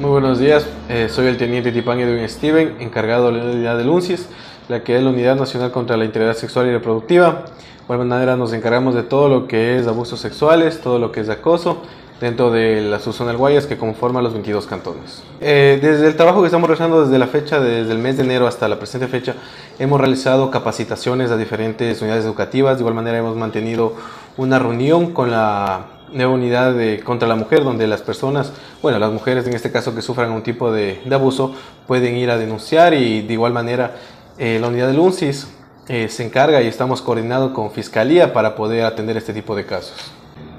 Muy buenos días, eh, soy el teniente Tipán Edwin Steven, encargado de la unidad del UNCIS, la que es la Unidad Nacional contra la Integridad Sexual y Reproductiva. De igual manera nos encargamos de todo lo que es abusos sexuales, todo lo que es acoso, dentro de la subzona del Guayas que conforma los 22 cantones. Eh, desde el trabajo que estamos realizando desde la fecha, desde el mes de enero hasta la presente fecha, hemos realizado capacitaciones a diferentes unidades educativas, de igual manera hemos mantenido una reunión con la nueva unidad de, contra la mujer, donde las personas, bueno, las mujeres en este caso que sufran un tipo de, de abuso, pueden ir a denunciar y de igual manera eh, la unidad del UNCIS eh, se encarga y estamos coordinados con Fiscalía para poder atender este tipo de casos.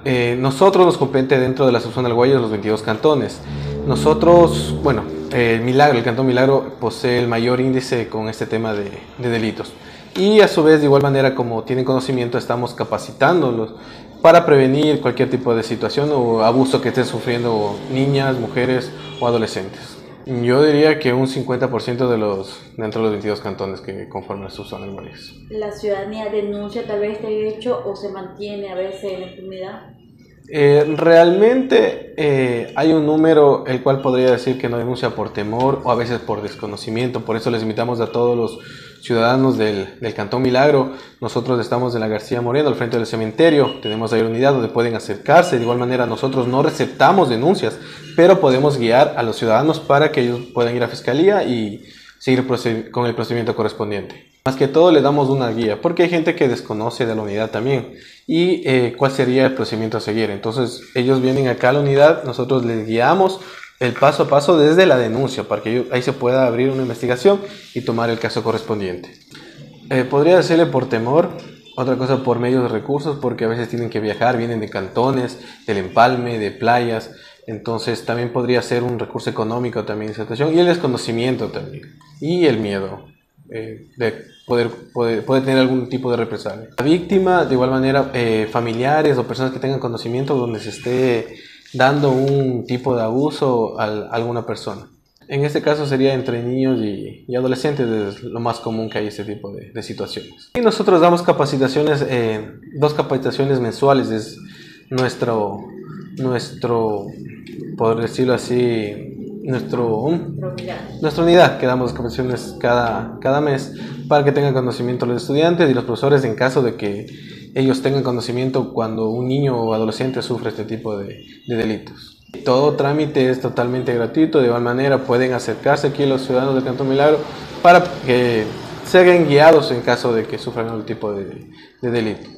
Eh, nosotros nos compete dentro de la subzona del Guayas los 22 cantones. Nosotros, bueno, el Milagro, el Cantón Milagro posee el mayor índice con este tema de, de delitos. Y a su vez, de igual manera, como tienen conocimiento, estamos capacitándolos para prevenir cualquier tipo de situación o abuso que estén sufriendo niñas, mujeres o adolescentes. Yo diría que un 50% de los, dentro de los 22 cantones que conforman su zona en ¿La ciudadanía denuncia tal vez este hecho o se mantiene a veces en la impunidad? Eh, realmente eh, hay un número el cual podría decir que no denuncia por temor o a veces por desconocimiento. Por eso les invitamos a todos los ciudadanos del, del Cantón Milagro. Nosotros estamos en la García Moreno, al frente del cementerio. Tenemos ahí una unidad donde pueden acercarse. De igual manera, nosotros no receptamos denuncias, pero podemos guiar a los ciudadanos para que ellos puedan ir a fiscalía y seguir con el procedimiento correspondiente. Más que todo le damos una guía, porque hay gente que desconoce de la unidad también y eh, cuál sería el procedimiento a seguir. Entonces ellos vienen acá a la unidad, nosotros les guiamos el paso a paso desde la denuncia, para que ahí se pueda abrir una investigación y tomar el caso correspondiente. Eh, podría decirle por temor, otra cosa por medios de recursos, porque a veces tienen que viajar, vienen de cantones, del empalme, de playas, entonces también podría ser un recurso económico también esa situación y el desconocimiento también y el miedo eh, de poder, poder, tener algún tipo de represalia. La víctima, de igual manera, eh, familiares o personas que tengan conocimiento donde se esté dando un tipo de abuso a, alguna persona. En este caso sería entre niños y, adolescentes, es lo más común que hay este tipo de, situaciones. Y nosotros damos capacitaciones, eh, dos capacitaciones mensuales, es nuestro, nuestro, por decirlo así, nuestro, nuestra unidad, que damos capacitaciones cada, cada mes para que tengan conocimiento los estudiantes y los profesores en caso de que ellos tengan conocimiento cuando un niño o adolescente sufre este tipo de, de delitos. Todo trámite es totalmente gratuito, de igual manera pueden acercarse aquí los ciudadanos del Cantón Milagro para que sean guiados en caso de que sufran algún tipo de delito.